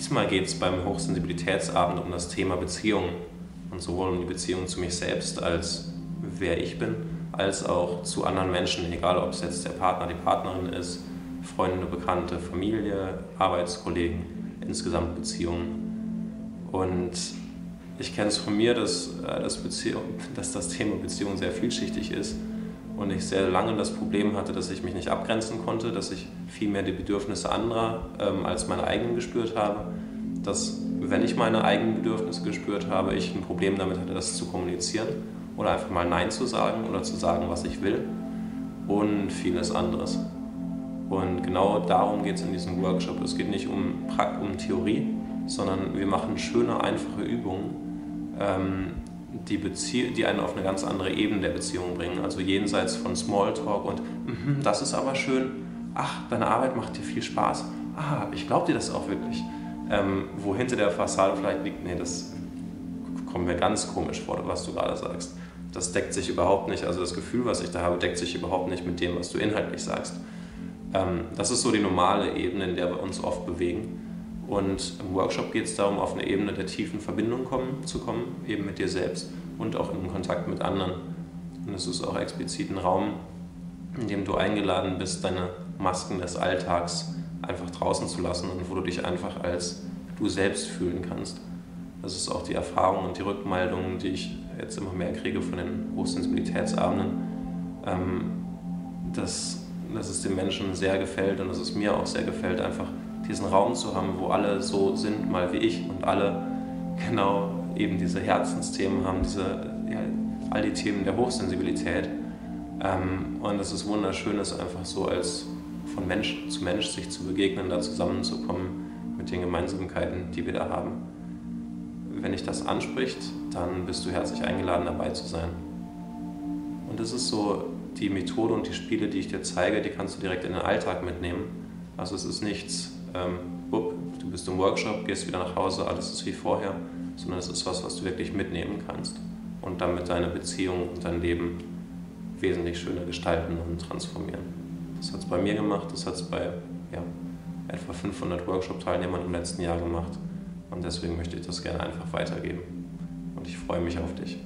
Diesmal geht es beim Hochsensibilitätsabend um das Thema Beziehungen und sowohl um die Beziehung zu mich selbst als wer ich bin, als auch zu anderen Menschen, egal ob es jetzt der Partner, die Partnerin ist, Freunde, Bekannte, Familie, Arbeitskollegen, insgesamt Beziehungen. Und ich kenne es von mir, dass, äh, das Beziehung, dass das Thema Beziehung sehr vielschichtig ist und ich sehr lange das Problem hatte, dass ich mich nicht abgrenzen konnte, dass ich viel mehr die Bedürfnisse anderer ähm, als meine eigenen gespürt habe, dass wenn ich meine eigenen Bedürfnisse gespürt habe, ich ein Problem damit hatte, das zu kommunizieren oder einfach mal Nein zu sagen oder zu sagen, was ich will und vieles anderes. Und genau darum geht es in diesem Workshop. Es geht nicht um, um Theorie, sondern wir machen schöne, einfache Übungen, ähm, die, Bezie die einen auf eine ganz andere Ebene der Beziehung bringen. Also jenseits von Smalltalk und mm, das ist aber schön, ach, deine Arbeit macht dir viel Spaß, ah, ich glaube dir das auch wirklich. Ähm, wo hinter der Fassade vielleicht liegt, nee, das kommt mir ganz komisch vor, was du gerade sagst. Das deckt sich überhaupt nicht, also das Gefühl, was ich da habe, deckt sich überhaupt nicht mit dem, was du inhaltlich sagst. Ähm, das ist so die normale Ebene, in der wir uns oft bewegen. Und im Workshop geht es darum, auf eine Ebene der tiefen Verbindung kommen, zu kommen, eben mit dir selbst und auch in Kontakt mit anderen. Und es ist auch explizit ein Raum, in dem du eingeladen bist, deine Masken des Alltags einfach draußen zu lassen und wo du dich einfach als du selbst fühlen kannst. Das ist auch die Erfahrung und die Rückmeldung, die ich jetzt immer mehr kriege von den Hochsensibilitätsabenden, ähm, dass, dass es den Menschen sehr gefällt und dass es mir auch sehr gefällt, einfach diesen Raum zu haben, wo alle so sind, mal wie ich und alle genau eben diese Herzensthemen haben, diese, ja, all die Themen der Hochsensibilität. Ähm, und es ist wunderschön, es einfach so als von Mensch zu Mensch sich zu begegnen, da zusammenzukommen mit den Gemeinsamkeiten, die wir da haben. Wenn dich das anspricht, dann bist du herzlich eingeladen, dabei zu sein. Und das ist so die Methode und die Spiele, die ich dir zeige, die kannst du direkt in den Alltag mitnehmen. Also es ist nichts, ähm, up, du bist im Workshop, gehst wieder nach Hause, alles ist wie vorher, sondern es ist was, was du wirklich mitnehmen kannst und damit deine Beziehung und dein Leben wesentlich schöner gestalten und transformieren. Das hat es bei mir gemacht, das hat es bei ja, etwa 500 Workshop-Teilnehmern im letzten Jahr gemacht und deswegen möchte ich das gerne einfach weitergeben. Und ich freue mich auf dich.